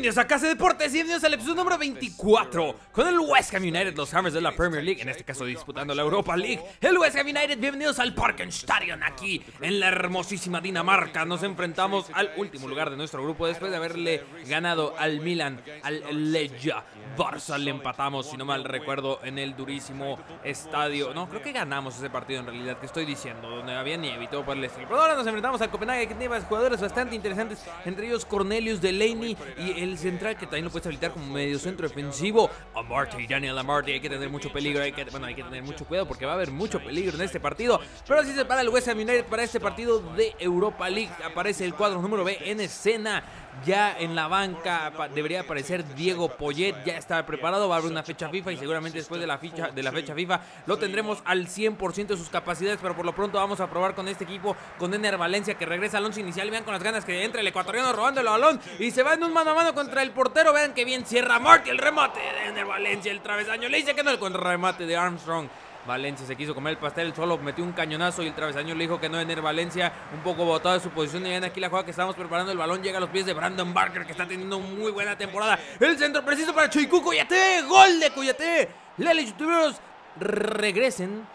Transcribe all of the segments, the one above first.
Bienvenidos a Casa Deportes y bienvenidos al episodio número 24 con el West Ham United, los Hammers de la Premier League, en este caso disputando la Europa League. El West Ham United, bienvenidos al Parkenstadion aquí en la hermosísima Dinamarca. Nos enfrentamos al último lugar de nuestro grupo después de haberle ganado al Milan, al Legia. Barça le empatamos, si no mal recuerdo, en el durísimo estadio. No, creo que ganamos ese partido en realidad, que estoy diciendo, donde había nieve y todo por el estilo. Pero ahora nos enfrentamos al Copenhague, que tiene jugadores bastante interesantes, entre ellos Cornelius Delaney y el central que también lo puedes habilitar como medio centro defensivo. Amarte Daniel Amarte, hay que tener mucho peligro, hay que, bueno, hay que tener mucho cuidado porque va a haber mucho peligro en este partido. Pero así se para el West Ham United para este partido de Europa League. Aparece el cuadro número B en escena. Ya en la banca debería aparecer Diego Poyet, ya está preparado, va a haber una fecha FIFA y seguramente después de la, ficha, de la fecha FIFA lo tendremos al 100% de sus capacidades, pero por lo pronto vamos a probar con este equipo, con Ener Valencia que regresa al once inicial, vean con las ganas que entra el ecuatoriano robando el balón y se va en un mano a mano contra el portero, vean que bien cierra Marty el remate de Ener Valencia, el travesaño, le dice que no el remate de Armstrong. Valencia se quiso comer el pastel, solo metió un cañonazo y el travesaño le dijo que no Ener Valencia, un poco botado de su posición. Y ven aquí la jugada que estamos preparando. El balón llega a los pies de Brandon Barker, que está teniendo muy buena temporada. El centro preciso para Choiku Cuyate. Gol de Cuyate. Lele, youtuberos, regresen.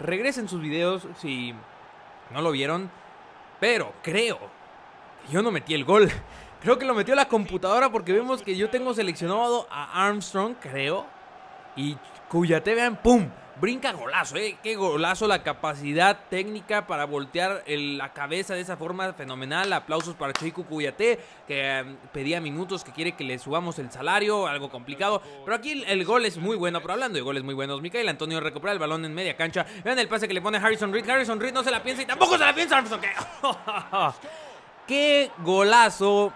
Regresen sus videos si no lo vieron. Pero creo que yo no metí el gol. Creo que lo metió la computadora porque vemos que yo tengo seleccionado a Armstrong, creo. Y Cuyate, vean, ¡pum! Brinca golazo, ¿eh? Qué golazo la capacidad técnica para voltear la cabeza de esa forma fenomenal. Aplausos para Chico Cuyate, que em, pedía minutos, que quiere que le subamos el salario, algo complicado. Pero aquí el, gol es muy bueno. Pero hablando de goles muy buenos, Micael Antonio recupera el balón en media cancha. Vean el pase que le pone Harrison Reed. Harrison Reed no se la piensa y tampoco se la piensa Armstrong. ¡Qué golazo!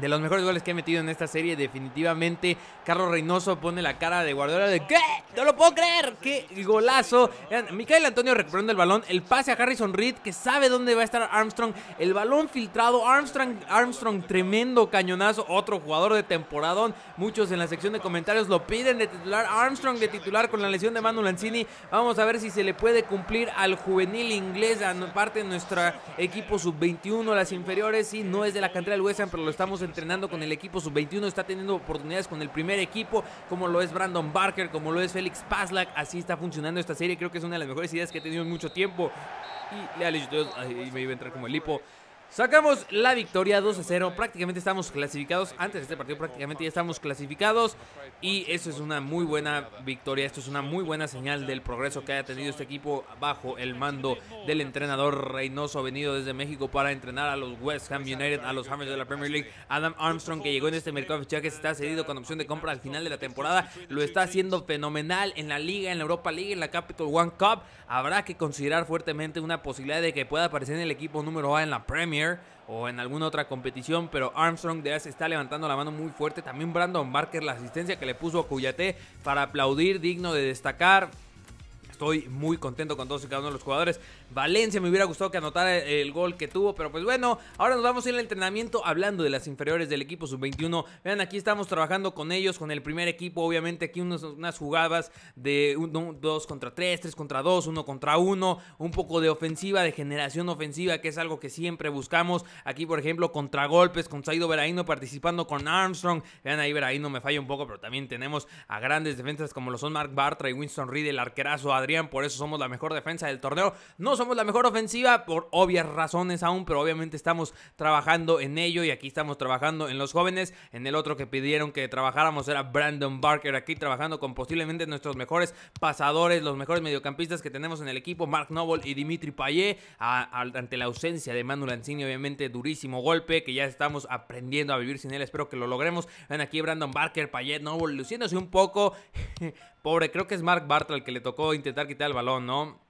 de los mejores goles que he metido en esta serie, definitivamente. Carlos Reynoso pone la cara de Guardiola de ¿qué? ¡No lo puedo creer! ¡Qué golazo! Micael Antonio recuperando el balón, el pase a Harrison Reed, que sabe dónde va a estar Armstrong, el balón filtrado, Armstrong, Armstrong tremendo cañonazo, otro jugador de temporadón. Muchos en la sección de comentarios lo piden de titular, Armstrong de titular con la lesión de Manu Lanzini. Vamos a ver si se le puede cumplir al juvenil inglés, a parte de nuestro equipo sub-21, las inferiores, sí, no es de la cantera del West Ham, pero lo estamos entrenando con el equipo sub-21, está teniendo oportunidades con el primer equipo, como lo es Brandon Barker, como lo es Félix Paslak. Así está funcionando esta serie, creo que es una de las mejores ideas que he tenido en mucho tiempo. Y Leal ahí me iba a entrar como el hipo. Sacamos la victoria 2 a 0. Prácticamente estamos clasificados. Antes de este partido, prácticamente ya estamos clasificados. Y eso es una muy buena victoria. Esto es una muy buena señal del progreso que haya tenido este equipo bajo el mando del entrenador Reynoso, venido desde México para entrenar a los West Ham United, a los Hammers de la Premier League. Adam Armstrong, que llegó en este mercado de fichajes, está cedido con opción de compra al final de la temporada. Lo está haciendo fenomenal en la Liga, en la Europa League, en la Capital One Cup. Habrá que considerar fuertemente una posibilidad de que pueda aparecer en el equipo número A en la Premier o en alguna otra competición, pero Armstrong ya se está levantando la mano muy fuerte. También Brandon Barker, la asistencia que le puso a Cuyate para aplaudir, digno de destacar. Estoy muy contento con todos y cada uno de los jugadores. Valencia me hubiera gustado que anotara el gol que tuvo, pero pues bueno, ahora nos vamos a ir al entrenamiento hablando de las inferiores del equipo sub-21. Vean, aquí estamos trabajando con ellos, con el primer equipo, obviamente aquí unas jugadas de 2 contra 3, 3 contra 2, 1 contra 1, un poco de ofensiva, de generación ofensiva, que es algo que siempre buscamos. Aquí, por ejemplo, contragolpes con Saido Veraino participando con Armstrong. Vean ahí, Veraino me falla un poco, pero también tenemos a grandes defensas como lo son Mark Bartra y Winston Reed, el arquerazo por eso somos la mejor defensa del torneo. No somos la mejor ofensiva por obvias razones aún, pero obviamente estamos trabajando en ello y aquí estamos trabajando en los jóvenes. En el otro que pidieron que trabajáramos era Brandon Barker, aquí trabajando con posiblemente nuestros mejores pasadores, los mejores mediocampistas que tenemos en el equipo, Mark Noble y Dimitri Payet, ante la ausencia de Manu Lanzini, obviamente durísimo golpe, que ya estamos aprendiendo a vivir sin él, espero que lo logremos. Ven aquí Brandon Barker, Payet, Noble, luciéndose un poco, pobre, creo que es Mark Bartra el que le tocó intentar quitar el balón, ¿no?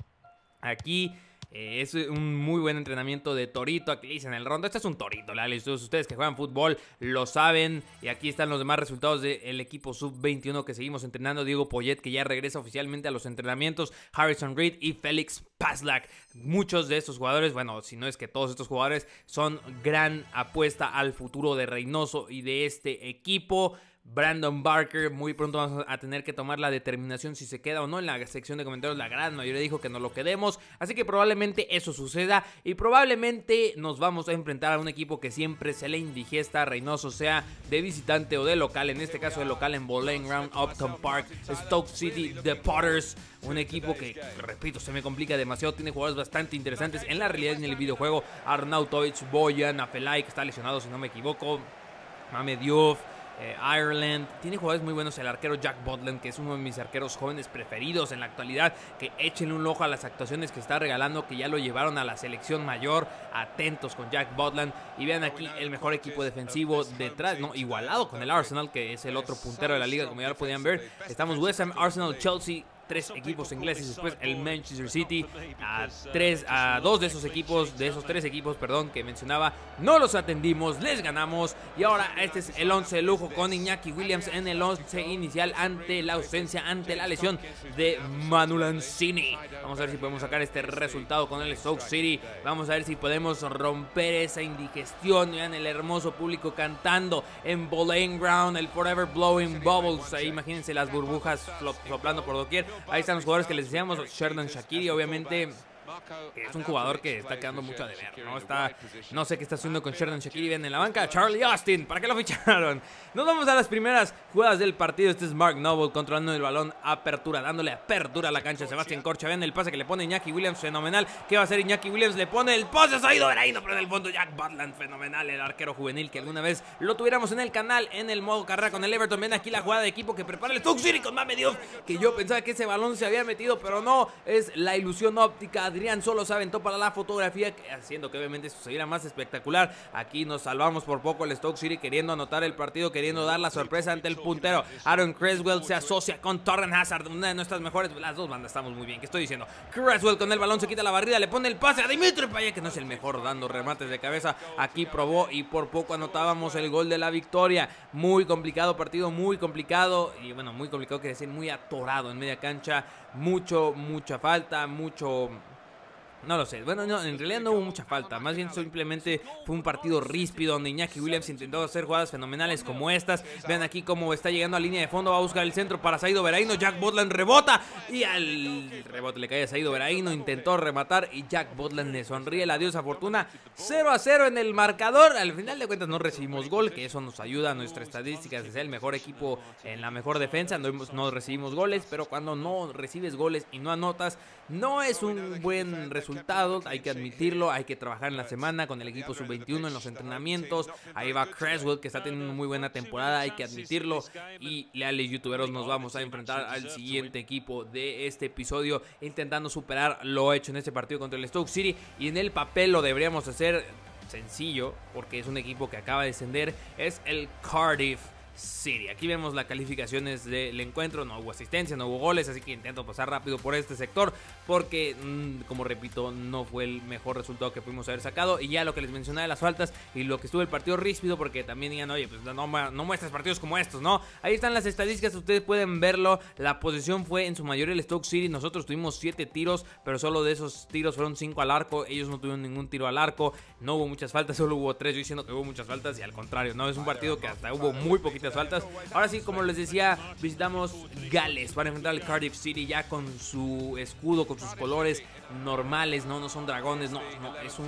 Aquí eh, es un muy buen entrenamiento de Torito. Aquí dicen el rondo. Este es un Torito, Todos ustedes que juegan fútbol lo saben. Y aquí están los demás resultados del equipo sub-21 que seguimos entrenando. Diego Poyet, que ya regresa oficialmente a los entrenamientos. Harrison Reed y Félix Paslak. Muchos de estos jugadores, bueno, si no es que todos estos jugadores, son gran apuesta al futuro de Reynoso y de este equipo Brandon Barker. Muy pronto vamos a tener que tomar la determinación si se queda o no. En la sección de comentarios la gran mayoría dijo que no lo quedemos. Así que probablemente eso suceda y probablemente nos vamos a enfrentar a un equipo que siempre se le indigesta a Reynoso, sea de visitante o de local. En este caso de local en Bowling Ground, Upton Park, Stoke City, The Potters. Un equipo que, repito, se me complica demasiado. Tiene jugadores bastante interesantes en la realidad en el videojuego. Arnautovic, Boyan, Afelay, que está lesionado si no me equivoco. Mame Diouf. Eh, Ireland. Tiene jugadores muy buenos. El arquero Jack Butland, que es uno de mis arqueros jóvenes preferidos en la actualidad. Que echen un ojo a las actuaciones que está regalando, que ya lo llevaron a la selección mayor. Atentos con Jack Butland. Y vean aquí el mejor equipo defensivo detrás, ¿no? Igualado con el Arsenal, que es el otro puntero de la liga, como ya lo podían ver. Estamos West Ham, Arsenal, Chelsea, tres equipos ingleses, después el Manchester City, a, tres, a dos de esos equipos, de esos tres equipos, perdón, que mencionaba, no los atendimos, les ganamos y ahora este es el 11 de lujo con Iñaki Williams en el 11 inicial ante la ausencia, ante la lesión de Manu Lanzini. Vamos a ver si podemos sacar este resultado con el Stoke City, vamos a ver si podemos romper esa indigestión, vean el hermoso público cantando en Bowling Ground, el Forever Blowing Bubbles, imagínense las burbujas soplando por doquier. Ahí están los jugadores que les decíamos, Sheridan Shakiri, obviamente es un jugador que está quedando mucho a deber, ¿no? Está, no sé qué está haciendo con Sheridan Shakiri en la banca. Charlie Austin, ¿para qué lo ficharon? Nos vamos a las primeras jugadas del partido. Este es Mark Noble controlando el balón, apertura, dándole apertura a la cancha. Sebastián Corcha, vean el pase que le pone Iñaki Williams, fenomenal. ¿Qué va a hacer Iñaki Williams? Le pone el pase, se ha ido Veraino, pero en el fondo Jack Butland, fenomenal, el arquero juvenil que alguna vez lo tuviéramos en el canal, en el modo carrera con el Everton. Ven aquí la jugada de equipo que prepara el Stoke City con Mame Dios, que yo pensaba que ese balón se había metido, pero no, es la ilusión óptica. Adrián solo se aventó para la fotografía, haciendo que obviamente viera más espectacular. Aquí nos salvamos por poco el Stoke City queriendo anotar el partido, queriendo dar la sorpresa ante el puntero. Aaron Creswell se asocia con Torren Hazard, una de nuestras mejores. Las dos bandas estamos muy bien, que estoy diciendo. Creswell con el balón se quita la barrida, le pone el pase a Dimitri Payet, que no es el mejor dando remates de cabeza. Aquí probó y por poco anotábamos el gol de la victoria. Muy complicado partido, muy complicado. Y bueno, muy complicado quiere decir muy atorado en media cancha. Mucho, mucha falta, mucho no lo sé. Bueno, no, en realidad no hubo mucha falta. Más bien simplemente fue un partido ríspido donde Iñaki Williams intentó hacer jugadas fenomenales como estas. Vean aquí cómo está llegando a línea de fondo. Va a buscar el centro para Saido Veraino. Jack Botland rebota. Y al rebote le cae a Saido Veraino. Intentó rematar y Jack Botland le sonríe la diosa fortuna. 0 a 0 en el marcador. Al final de cuentas no recibimos gol, que eso nos ayuda a nuestra estadística de ser el mejor equipo en la mejor defensa. No, no recibimos goles, pero cuando no recibes goles y no anotas, no es un buen resultado, hay que admitirlo, hay que trabajar en la semana con el equipo sub-21 en los entrenamientos. Ahí va Creswell que está teniendo una muy buena temporada, hay que admitirlo. Y leales youtuberos nos vamos a enfrentar al siguiente equipo de este episodio intentando superar lo hecho en este partido contra el Stoke City. Y en el papel lo deberíamos hacer sencillo porque es un equipo que acaba de descender, es el Cardiff City. Aquí vemos las calificaciones del encuentro, no hubo asistencia, no hubo goles, así que intento pasar rápido por este sector porque, mm, como repito, no fue el mejor resultado que pudimos haber sacado. Y ya lo que les mencioné de las faltas y lo que estuvo el partido ríspido, porque también digan, oye, pues no, no muestras partidos como estos, ¿no? Ahí están las estadísticas, ustedes pueden verlo. La posición fue en su mayoría el Stoke City. Nosotros tuvimos 7 tiros, pero solo de esos tiros fueron 5 al arco. Ellos no tuvieron ningún tiro al arco. No hubo muchas faltas, solo hubo 3. Yo diciendo que hubo muchas faltas y al contrario, no es un partido que hasta hubo muy faltas. Ahora sí, como les decía, visitamos Gales para enfrentar al Cardiff City ya con su escudo, con sus colores normales, no, no son dragones, no, no, es un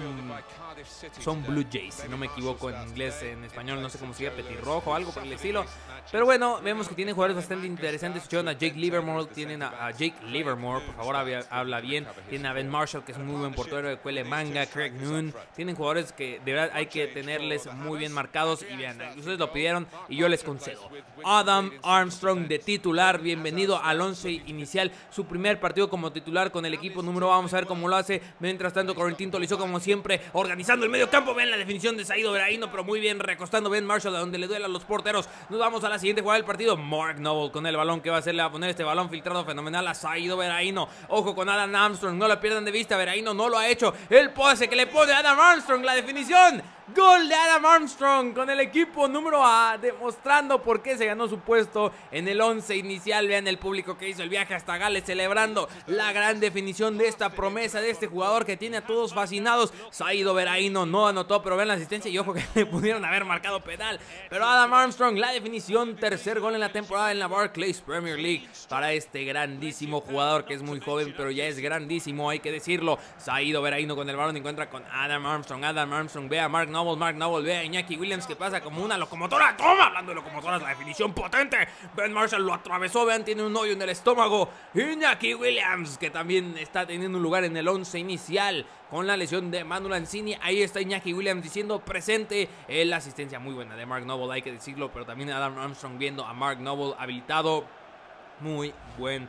son Blue Jays, si no me equivoco en inglés, en español, no sé cómo se llama, petirrojo o algo por el estilo. Pero bueno, vemos que tienen jugadores bastante interesantes. Escucharon a Jake Livermore, tienen a, Jake Livermore, por favor habla bien. Tienen a Ben Marshall, que es un muy buen portero de Cuele Manga, Craig Noon. Tienen jugadores que de verdad hay que tenerles muy bien marcados. Y vean, ustedes lo pidieron y yo les concedo. Adam Armstrong de titular, bienvenido al 11 inicial. Su primer partido como titular con el equipo número. Vamos a ver cómo lo hace. Mientras tanto, Corentin hizo como siempre, organizando el medio campo. Ven la definición de Saido Veraino, pero muy bien recostando Ben Marshall a donde le duele a los porteros. Nos vamos a la siguiente jugada del partido. Mark Noble con el balón que va a hacer, le va a poner este balón filtrado fenomenal a Saido Veraino. Ojo con Adam Armstrong, no la pierdan de vista. Veraino no lo ha hecho. El pose que le pone Adam Armstrong, la definición. Gol de Adam Armstrong con el equipo número A, demostrando por qué se ganó su puesto en el 11 inicial. Vean el público que hizo el viaje hasta Gales celebrando la gran definición de esta promesa de este jugador que tiene a todos fascinados. Saido Veraino no anotó, pero vean la asistencia y ojo que le pudieron haber marcado penal. Pero Adam Armstrong, la definición, tercer gol en la temporada en la Barclays Premier League para este grandísimo jugador que es muy joven, pero ya es grandísimo, hay que decirlo. Saido Veraino con el balón encuentra con Adam Armstrong. Adam Armstrong ve a Mark Noble, Mark Noble ve a Iñaki Williams que pasa como una locomotora. Toma, hablando de locomotoras, la definición potente. Ben Marshall lo atravesó, vean, tiene un hoyo en el estómago. Iñaki Williams que también está teniendo un lugar en el 11 inicial con la lesión de Manu Lanzini. Ahí está Iñaki Williams diciendo presente. La asistencia muy buena de Mark Noble, hay que decirlo, pero también Adam Armstrong viendo a Mark Noble habilitado. Muy buen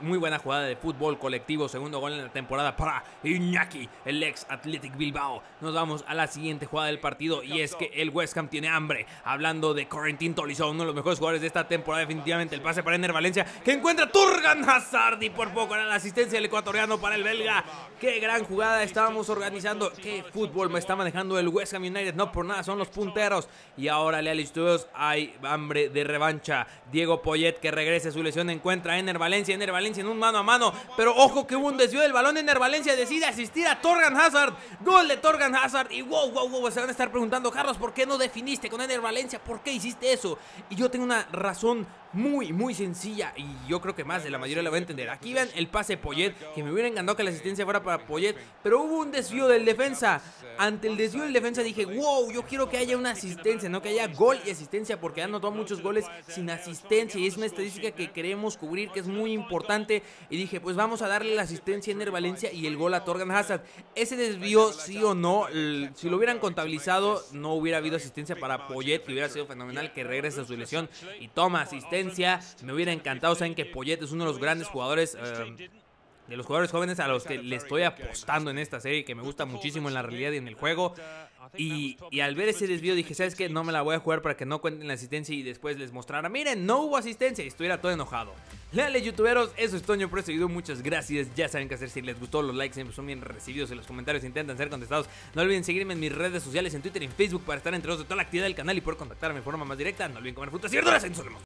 muy buena jugada de fútbol colectivo, segundo gol en la temporada para Iñaki, el ex Athletic Bilbao. Nos vamos a la siguiente jugada del partido y es que el West Ham tiene hambre. Hablando de Corentin Tolisso, uno de los mejores jugadores de esta temporada, definitivamente el pase para Ener Valencia, que encuentra Turgan Hazard y por poco era la asistencia del ecuatoriano para el belga. Qué gran jugada estábamos organizando, qué fútbol me está manejando el West Ham United, no por nada, son los punteros. Y ahora Leal Studios hay hambre de revancha. Diego Poyet que regrese su lesión encuentra a Ener Valencia. Valencia en un mano a mano. Pero ojo que hubo un desvío del balón. Ener Valencia decide asistir a Torgan Hazard. Gol de Torgan Hazard. Y wow, wow, wow. Se van a estar preguntando, Carlos, ¿por qué no definiste con Ener Valencia? ¿Por qué hiciste eso? Y yo tengo una razón muy, muy sencilla. Y yo creo que más de la mayoría lo va a entender. Aquí ven el pase Poyet. Que me hubiera encantado que la asistencia fuera para Poyet. Pero hubo un desvío del defensa. Ante el desvío del defensa dije, wow, yo quiero que haya una asistencia. No que haya gol y asistencia. Porque han notado muchos goles sin asistencia. Y es una estadística que queremos cubrir. Que es muy importante. Y dije, pues vamos a darle la asistencia a Ener Valencia y el gol a Torgan Hazard. Ese desvío, sí o no, si lo hubieran contabilizado, no hubiera habido asistencia para Poyet. Que hubiera sido fenomenal que regrese a su lesión. Y toma asistencia me hubiera encantado. Saben que Poyet es uno de los grandes jugadores. Eh, de los jugadores jóvenes a los que le estoy apostando en esta serie, que me gusta muchísimo en la realidad y en el juego. Y, al ver ese desvío dije, ¿sabes qué? No me la voy a jugar para que no cuenten la asistencia y después les mostrara, miren, no hubo asistencia y estuviera todo enojado. Dale youtuberos, eso es Toño por este video, muchas gracias, ya saben qué hacer, si les gustó los likes siempre son bien recibidos en los comentarios intentan ser contestados. No olviden seguirme en mis redes sociales, en Twitter y en Facebook para estar enterados de toda la actividad del canal y poder contactarme de forma más directa. No olviden comer frutas y verduras, vemos.